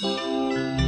आफ्नै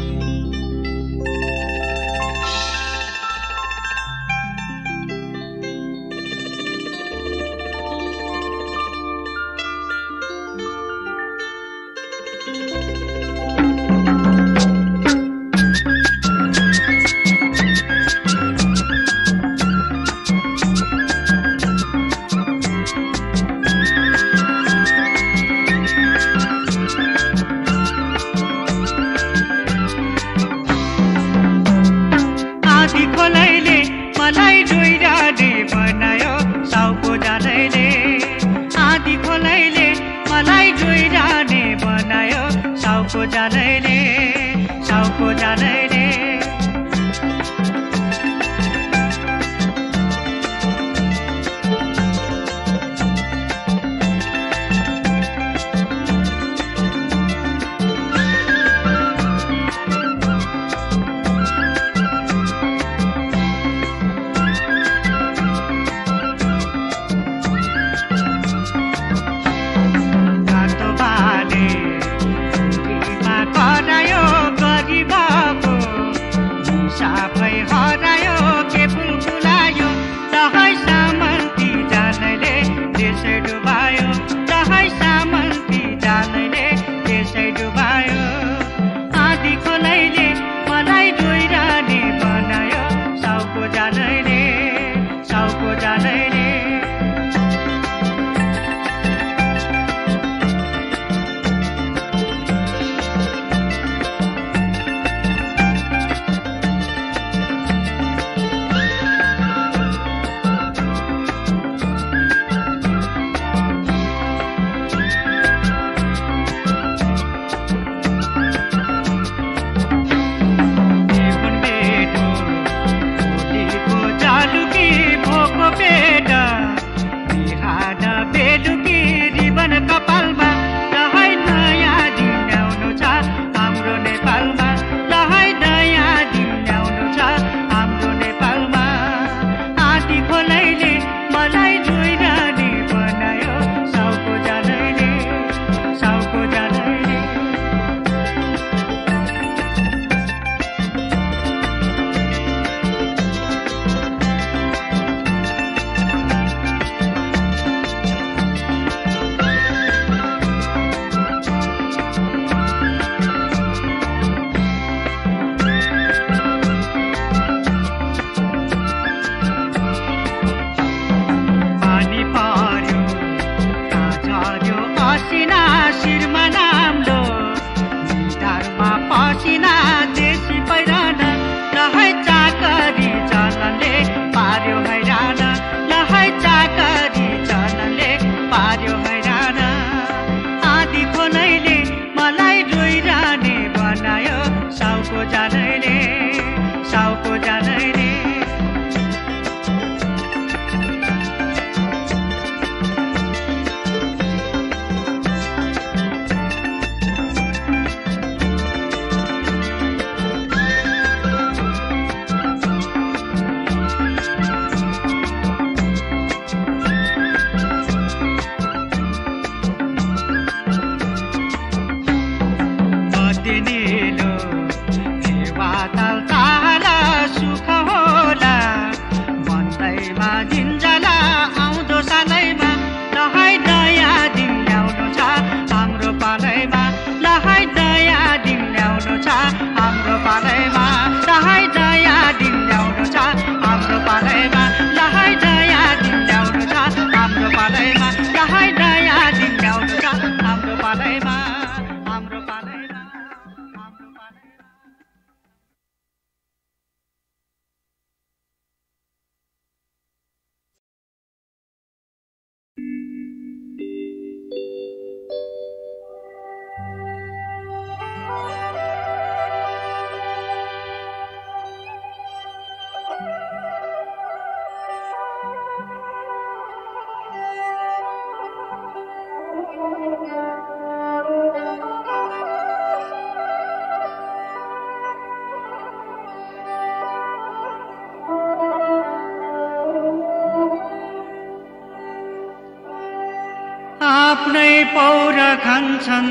खान्छन्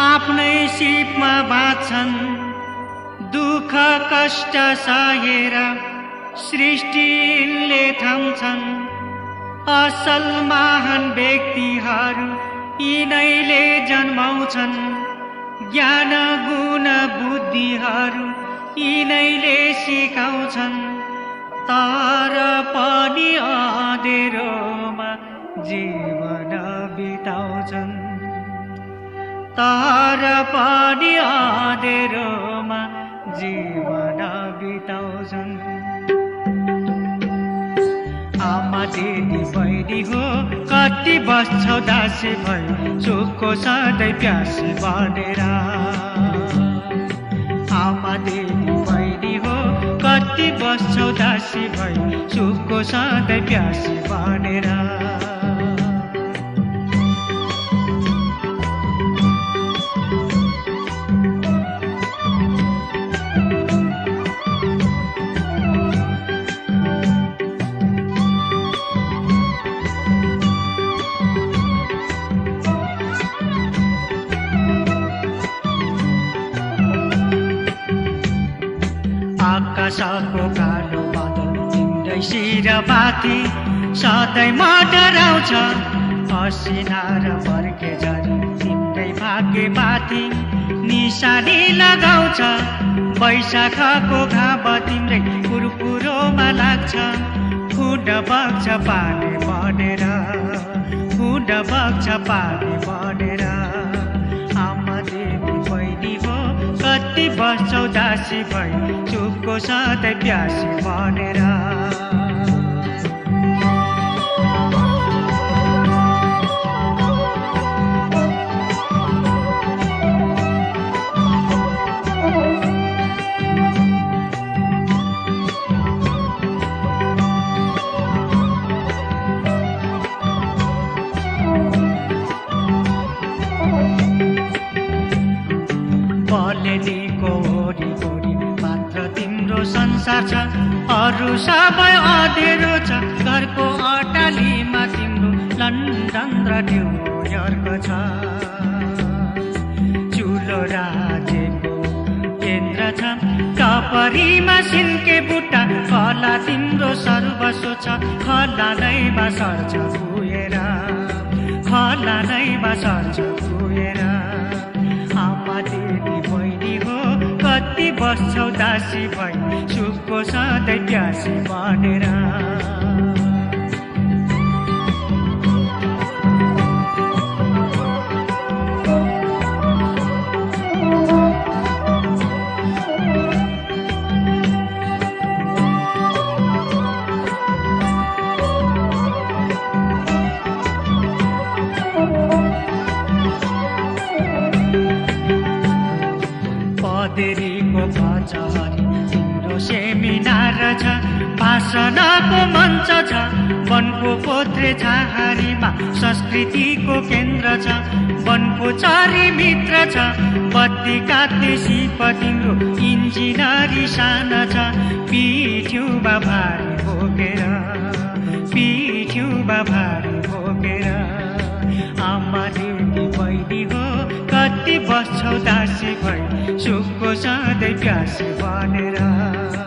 आफ्नै सिपमा बाँच्छन्। दुःख कष्ट सहेर सृष्टिले थाम्छन् असल महान व्यक्तिहरू यिनैले जन्माउँछन्। ज्ञान गुण बुद्धिहरू यिनैले सिकाउँछन्। तर पनि अँधेरोमा जीवन तर पनि अँधेरोमा जीवन बिताउँछन्। आमा दिदी बहिनी हो कति बस्छौ दासी भई सुखको सधैँ प्यासी बनेर आमा दिदी बहिनी हो कति बस्छौ दासी भई सुखको सधैँ प्यासी बनेर आकाशको कालो बादल शिर बाती सधैँ मडराउँछ असिना र फर्के झरी तिम्रै भाग्य बाती निशानी लगाउँछ। वैशाखको घाम तिम्रै कुरकुरोमा लाग्छ। फुट बग्छ पानी बनेर फुट बग्छ पानी कति बस्छौ दासी भई चुपको सधैँ प्यासी बनेर अरू सबै अँधेरो छ। घरको अटालीमा तिम्रो लन्डन र न्युयोर्क छ। चुलो राज्यको केन्द्र छ। कपरीमा सिन्के बुट्टा खला तिम्रो सर्वस्व छ। खला नैमा सर्छ पुएर खला नैमा सर्छ पुएर आमा दिदी बहिनी हो कति बस्छौ दासी भई सा भाषणको मञ्च छ वनको पोत्रे झाहारीमा संस्कृतिको केन्द्र छ वनको चारी मित्र छ बत्ती काट्ने सिप तिम्रो इन्जिनरी सान छ पिठ्युमा भारी बोकेर पिठ्युमा भारी बोकेर आमा दिदी बहिनी हो कति बस्छौ दासी भई सुखको सधैँ प्यासी बनेर।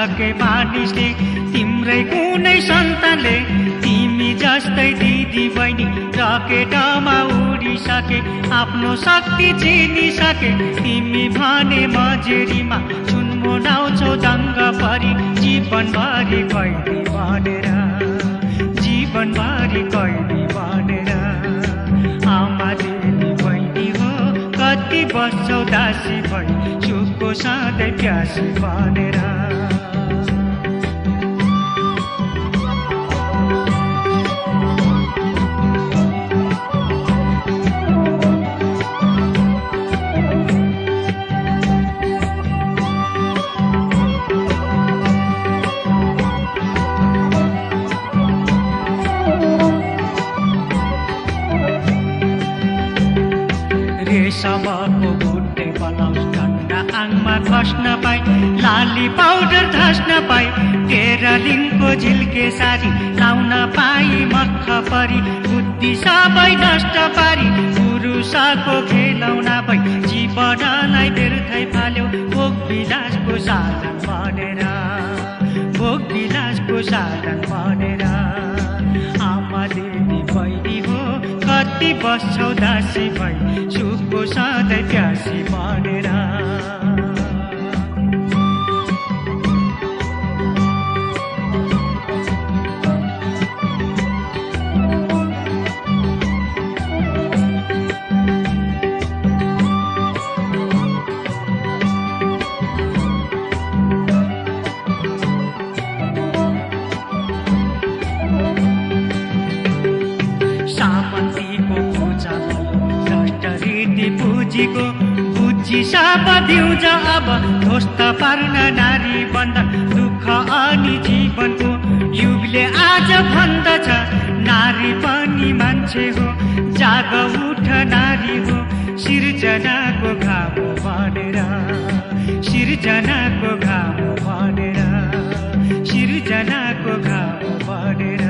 कुल्चिसके मानिसले तिम्रै कुनै सन्तानले तिमी जस्तै दिदी बहिनी रकेटमा उडिसके आफ्नो शक्ति चिनिसके तिमी भने मजेरीमा सुनमुनाउँछौ दङ्ग परी जीवनभरि कैदी बनेर जीवनभरि कैदी बनेर आमा दिदी बहिनी हो कति बस्छौ दासी भई सुखको सधैँ प्यासी बनेर खस्न पाइ लाली पाउडर धस्न पाइ टेरलिङको झिल्के सारी लाउन पाइ मख परी बुद्धि सबै नष्ट पारी पुरुषको खेलौना भई जीवनलाई व्यर्थै फाल्यो भोग विलासको साधन बनेर भोग विलासको साधन बनेर आमा देवी बहिनी हो कति बस्छौ दासी भई सुखको सधैँ प्यासी बनेर अब ध्वस्त पार्न नारी बन्धन दुःख अनि जीवनको युगले आज भन्दछ। नारी पनि मान्छे हो जाग उठ नारी हो। सिर्जनाको घाम बनेर सिर्जनाको घाम बनेर सिर्जनाको घाम बनेर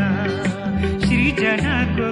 सृजनाको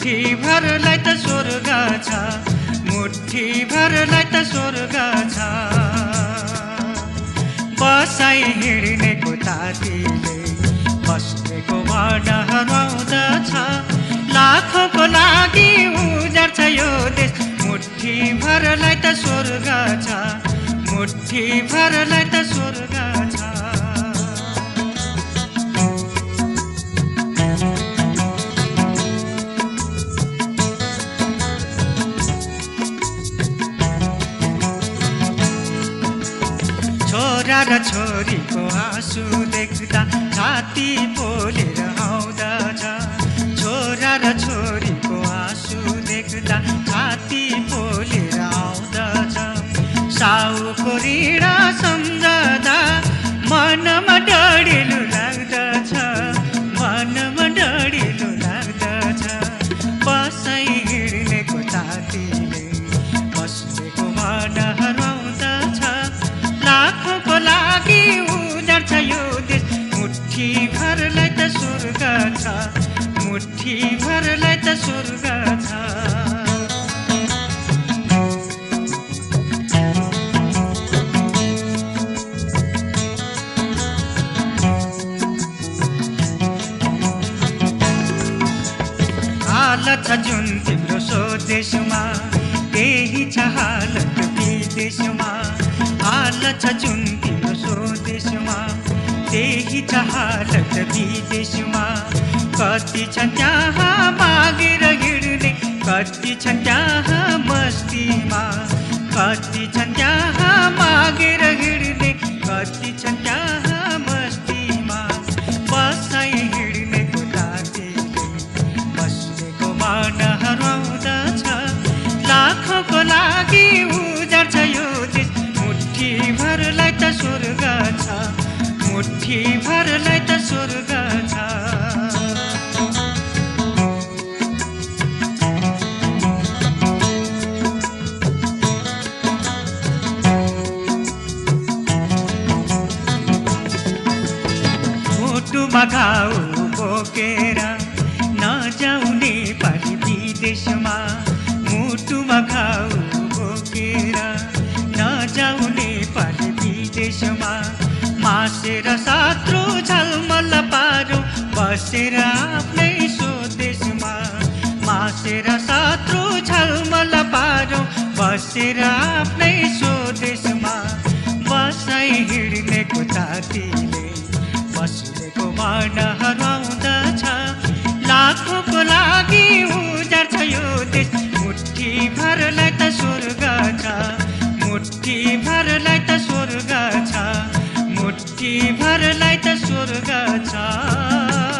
मुठी भरलाई त स्वर्ग छ मुठी भरलाई त स्वर्ग छ। बसाइ हिँड्नेको जातिले बस्नेको मन हराउँदछ। लाखौँको लागि उजाड्छ यो देश मुठी भरलाई त स्वर्ग छ मुठी भरलाई त स्वर्ग छ। छोरा र छोरीको आँसु देख्दा छाती पोलेर आउँदछ। छोरा र छोरीको आँसु देख्दा छाती पोलेर आउँदछ। साउको ऋण सम्झदा मनमा डढिलो लाग्दछ। भरलाई त स्वर्ग छ मुठी भरलाई त स्वर्ग छ हालत छ जुन तिम्रो स्वदेशमा त्यही छ हालत विदेशमा. हालत छ जुन तिम्रो स्वदेशमा त्यही छ हालत विदेशमा कति छन् त्यहाँ मागेर हिँड्ने कति छन् त्यहाँ मस्तीमा। कति छन् त्यहाँ मागेर हिँड्ने कति छन् त्यहाँ मस्तीमा। बसाइ हिँड्नेको दातीले बस्नेको मन हराउँदछ। लाखौँको लागि उजाड्छ यो देश। मुठी भरलाई त स्वर्ग छ। मुठी भरलाई त स्वर्ग छ। मुटुमा घाउ बोकेर नजाउने पारी विदेशमा मुटुमा घाउ बोकेर नजाउने पारी विदेशमा मासेर सात्रो झलमल पारो बसेर आफ्नै स्वदेशमा। मासेर सात्रो झलमल पारो बसेर आफ्नै स्वदेशमा। बस हिँड्नेको तातीले बस्नेको मन हराउँदछ लाखौँको लागि उजार्छ यो देश। मुठी भरलाई त स्वर्ग छ। मुठी भरलाई त मुठी भरलाई त स्वर्ग छ।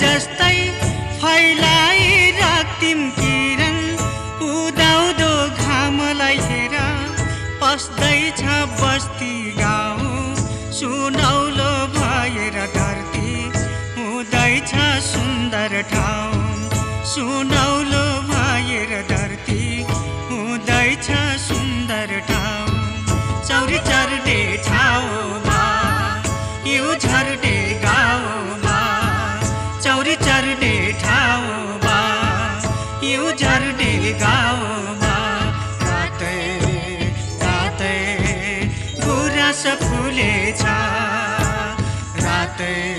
जस्तै फैलाई राख्तिम किरण। उदाउँदो घामलाई हेर पस्दैछ बस्ती गाउँ। सुनौलो भएर धरती हुँदैछ सुन्दर ठाउँ। सुनौलो day.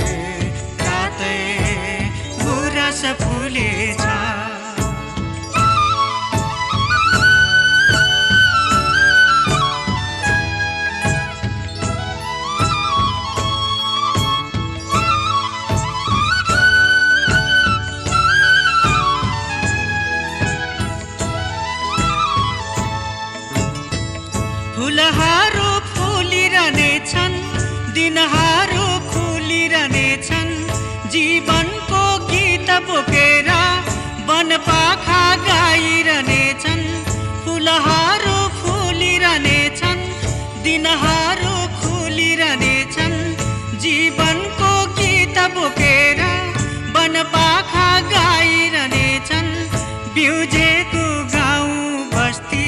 बिउजेको गाउँ बस्ती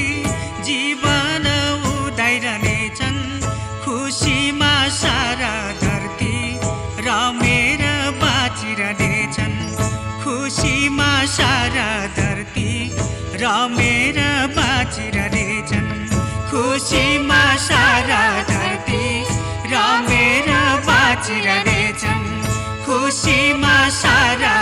जीवन उदाइरहनेछन् खुसीमा सारा धरती रमेर बाँचिरहनेछन् खुसीमा सारा धरती रमेर बाँचिरहनेछन् खुसीमा सारा धरती रमेर बाँचिरहनेछन् खुसीमा सारा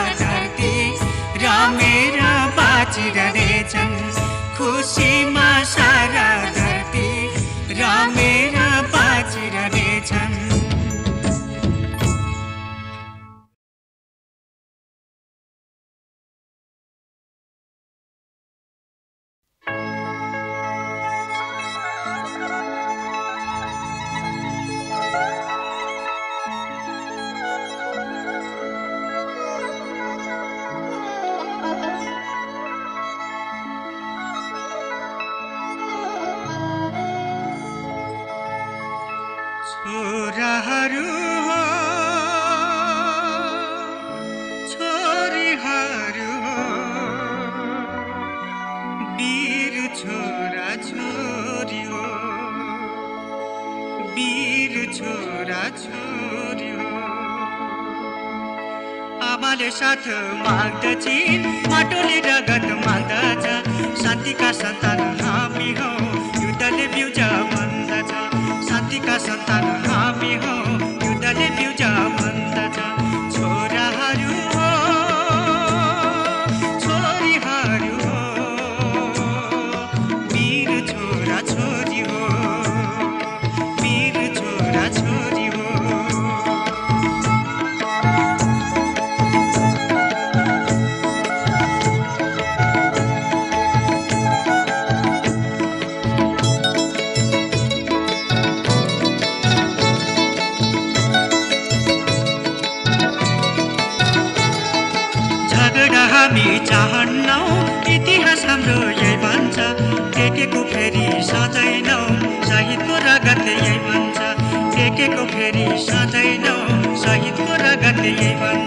बाट मार्गची भन्नौ इतिहास हाम्रो यही भन्छ। टेकेको फेरि सजाइनौ सहितको रगत यही भन्छ। टेकेको फेरि सजाइनौ सहितको रगत यही भन्छ।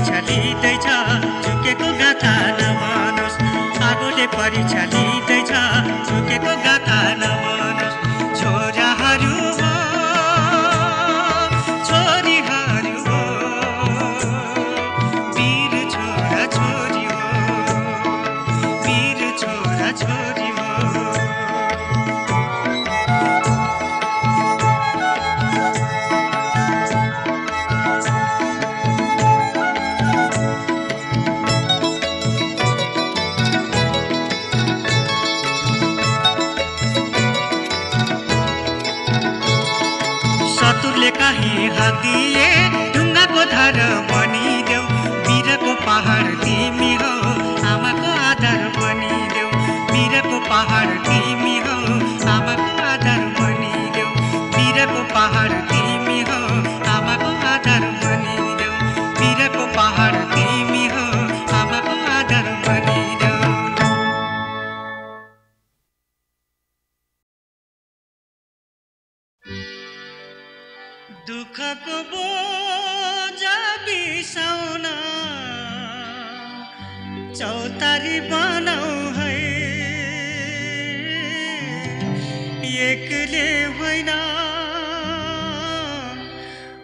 छलिँदैछ चौतारी बनाऊ है। एकले होइन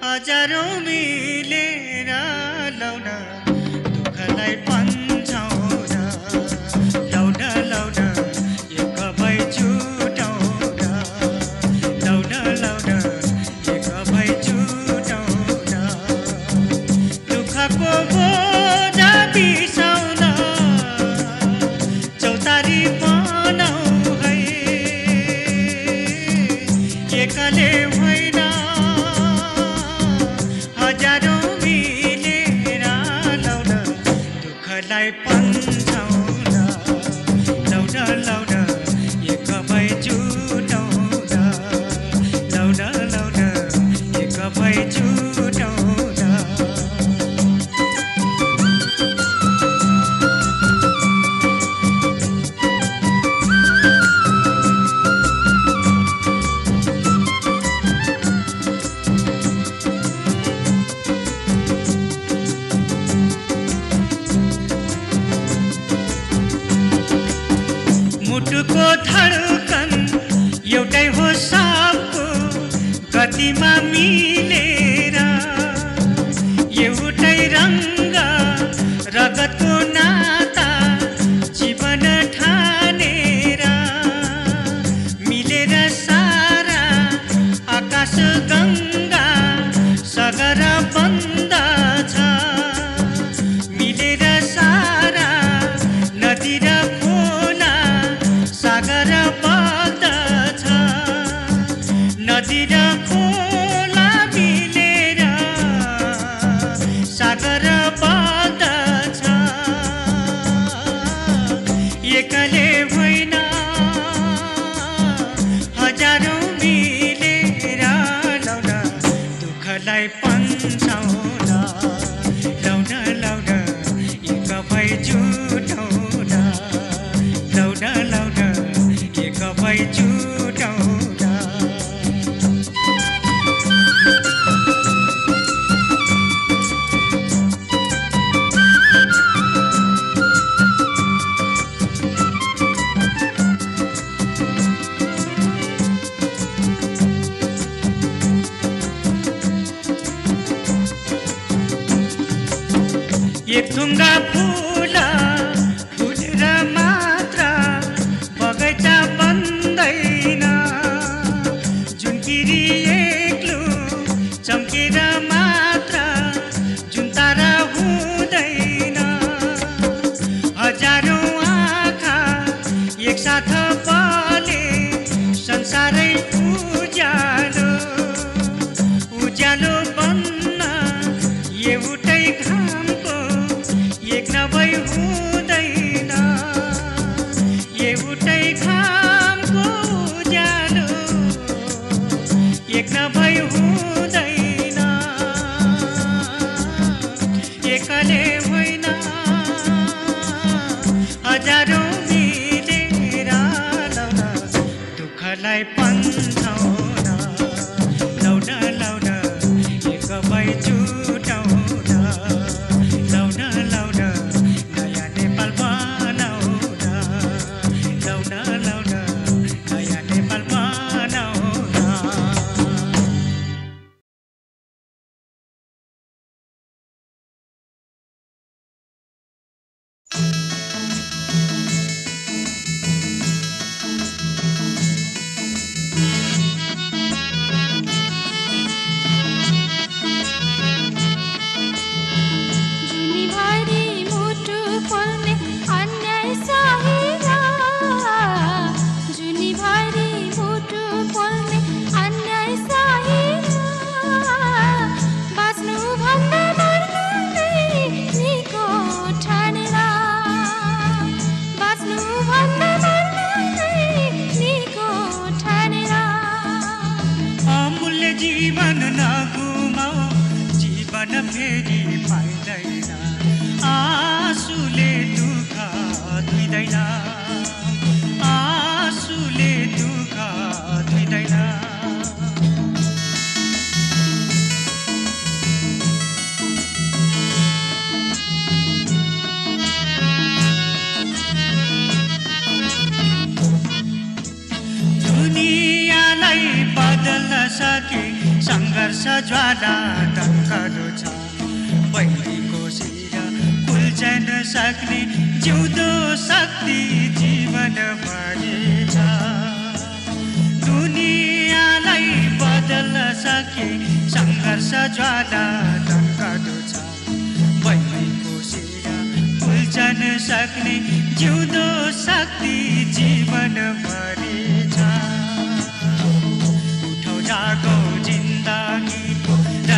हजारौँ मिलेर लाउन वाले संसारै मन नगुमा जीवन फेरि पाइँदैन। आँसुले दुःख दिँदैन। वर्ष ज्वाला टङ्कलो छ। पहिलेको शिर कुल्चन सक्ने जिउँदो शक्ति जीवन छ दुनियाँलाई बदल्न सके सङ्घर्ष ज्वाला टङ्कलो छ। पहिलेको शिर कुल्चन सक्ने जिउँदो शक्ति जीवन भरि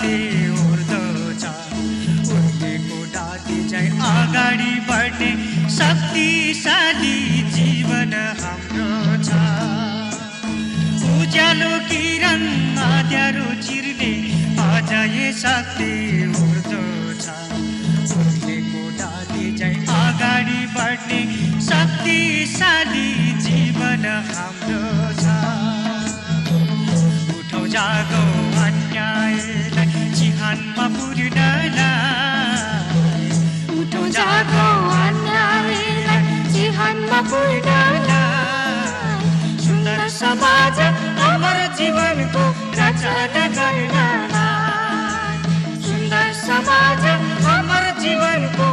see. सुन्दर समाज हाम्रो जीवनको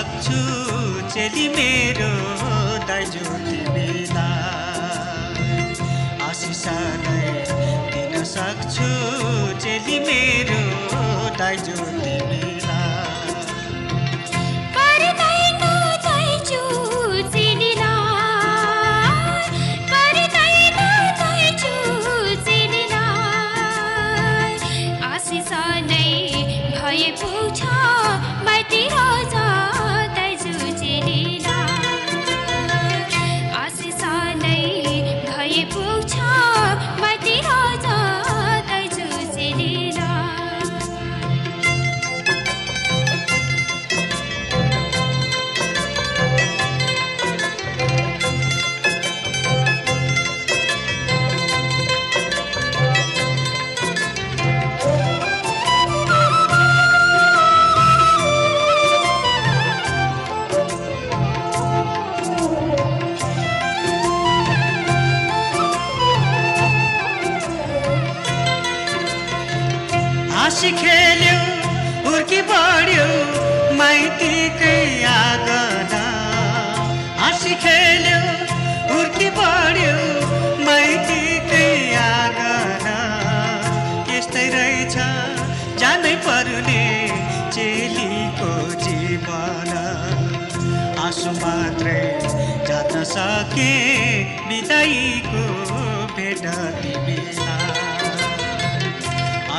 सक्छु चेली मेरो दाजु तिमीलाई आशिषालाई दिन सक्छु चेली मेरो दाजु तिमी मन आँसु मात्रै जान सके विदाईको भेट तिमीलाई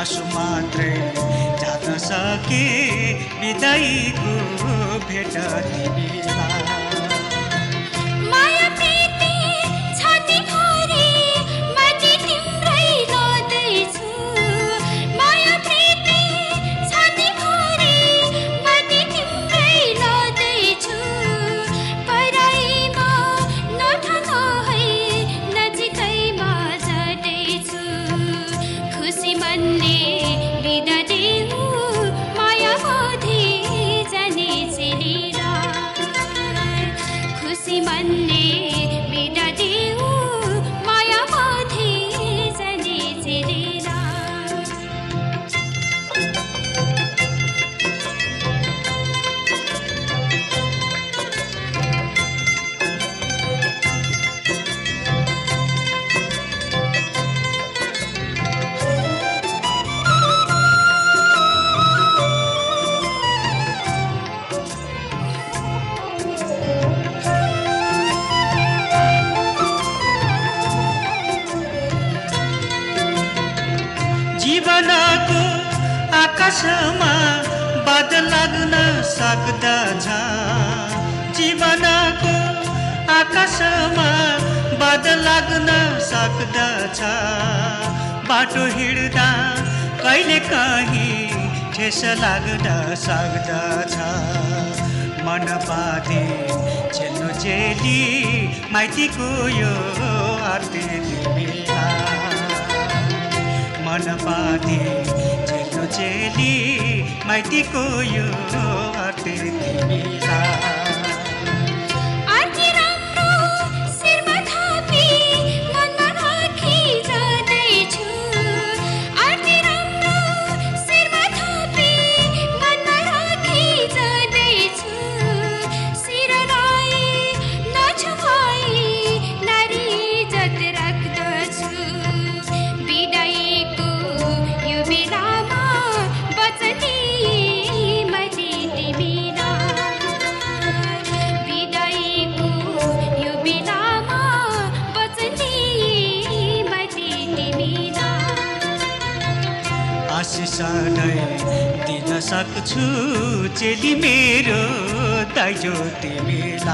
आँसु मात्रै जान सके विदाईको भेट तिमीलाई जीवनको आकाशमा बादल लाग्न सक्दछ। बाटो हिँड्दा कहिले काहीँ ठेस लाग्न सक्दछ। मन बाँधे छेल्नु चेली माइतीको यो आरती तिमीला मन बाँधे छेल्नु चेली माइतीको यो आरती तिमीला सक्छु चेली मेरो दाइजो तिमीलाई।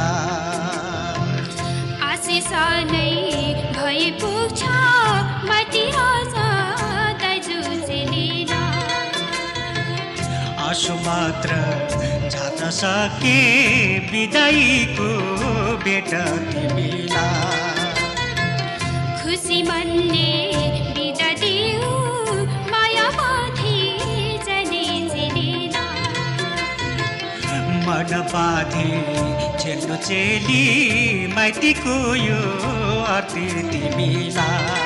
आशिष नै भए पुग्छ आशु मात्र झार्न सके बिदाईको बेटा तिमीलाई। मन बाँधे। चेल्लो चेली माइतीको यो आरती तिमीलाई।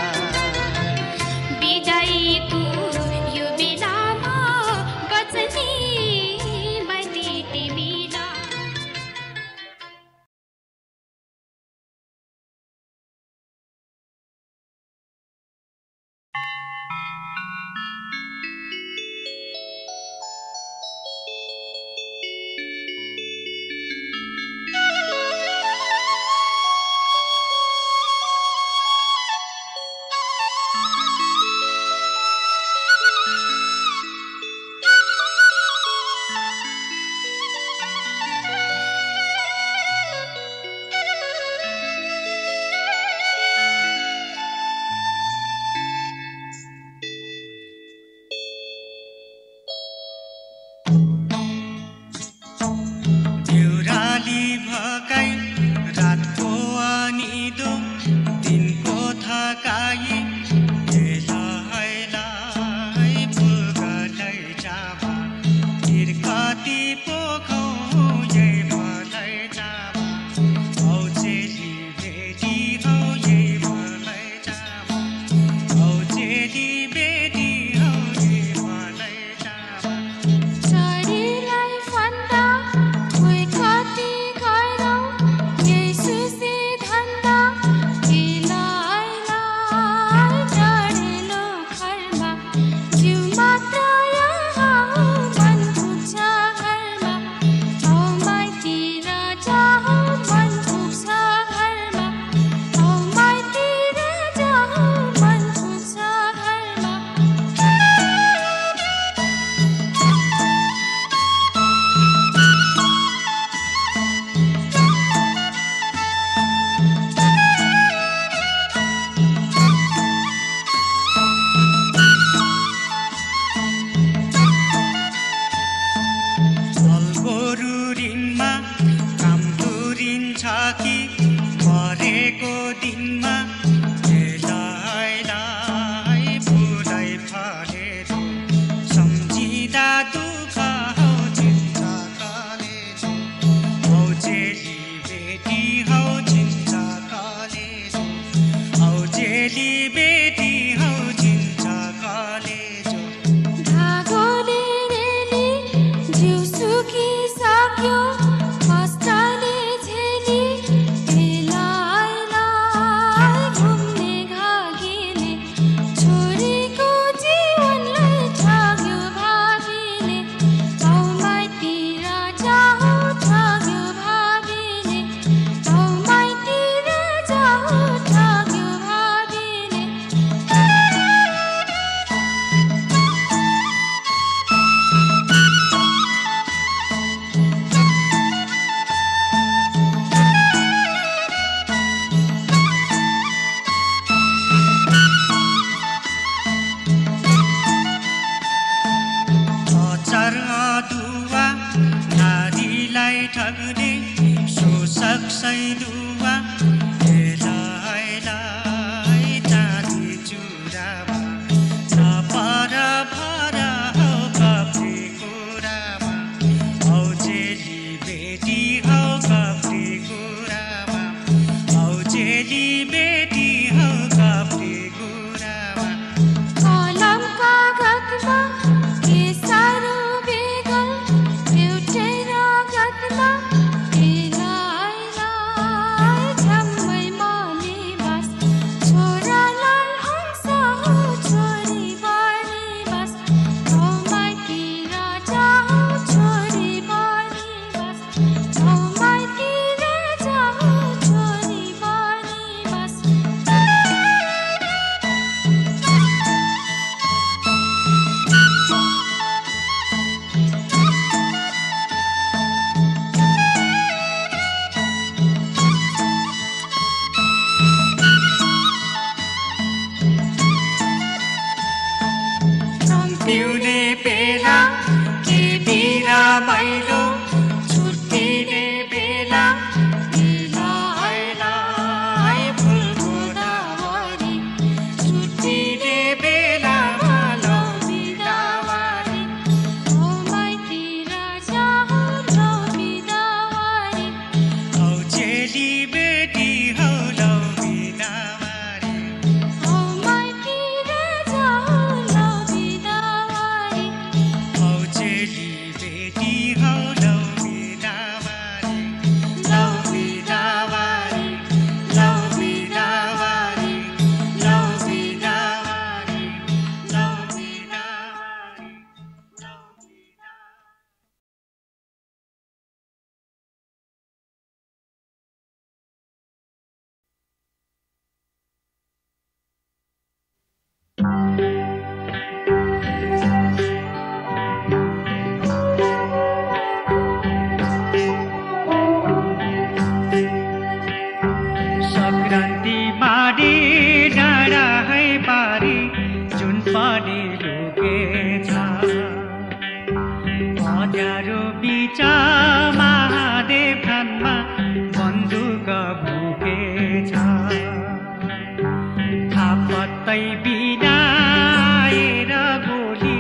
सबै बिनाएर गोली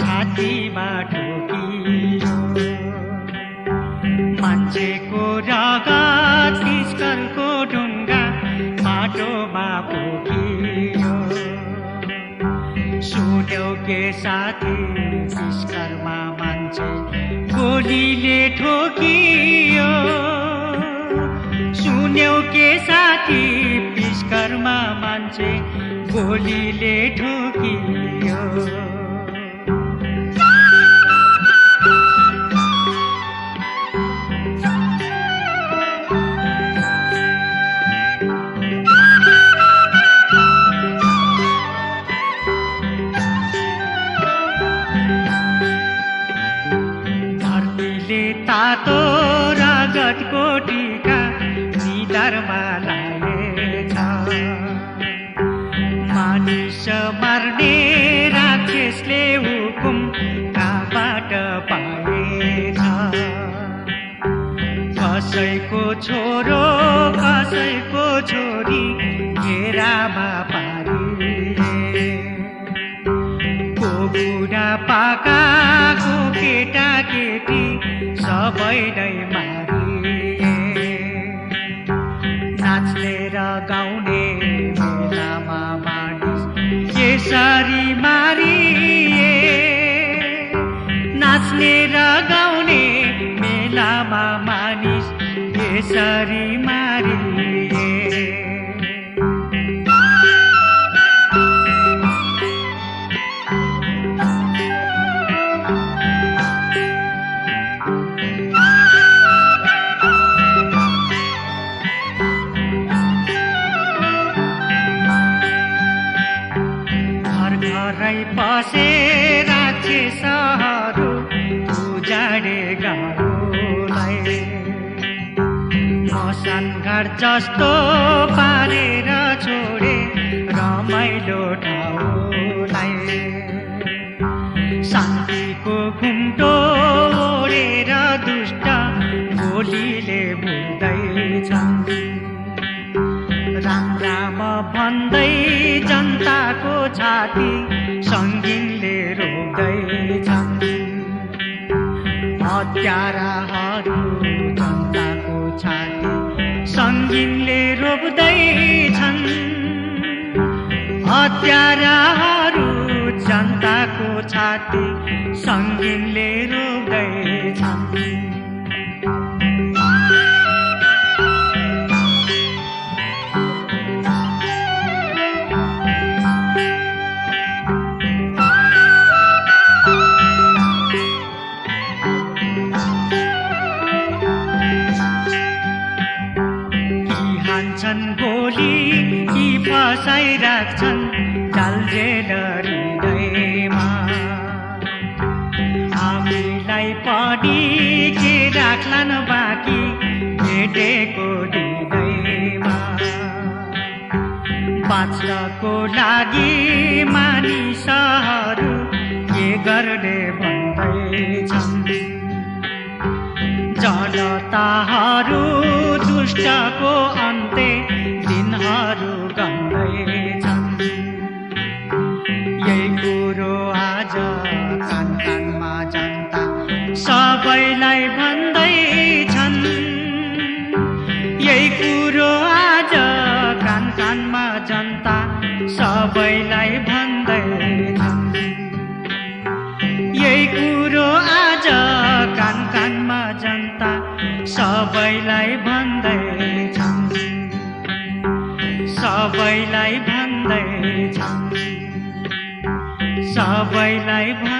छातीमा ठोकी मान्छेको रगत ढुङ्गा माटोमा पोकियो सुन्यो के साथी तिस्करमा मान्छे गोलीले ठोकियो। सुन्यो के साथी तिस्करमा मान्छे भोली ले ढूंढियो छोरो कसैको छोरी घेरामा पारे को बुढा पाकाको केटा केटी सबै नै मारे नाच्ने र गाउने मेलामा मानिस यसरी मारिए। नाच्ने र गाउने मेलामा सारी मैं जस्तो पारेर छोडे रमाइलो ठाउँलाई। शान्तिको घुम्टो ओडेर दुष्ट गोलीले भुल्दैछ। राम भन्दै जनताको छाती सङ्गीनले रोक्दैछन् हत्याराहरू जनताको छाती। सङ्गीनले रोप्दैछन्। हत्याराहरू जनताको छाती सङ्गीनले रोप्दैछन् जालजेल हृदयमा हामीलाई पढी के राख्लान् बाँकी भेटेको बाँच्नको लागि मानिसहरू के गर्ने भन्दैछन्। जनताहरू दुष्टको सबैलाई भन्दैछन् यही कुरो आज कान कानमा जनता सबैलाई भन्दैछन् सबैलाई भन्दैछन् सबैलाई भन्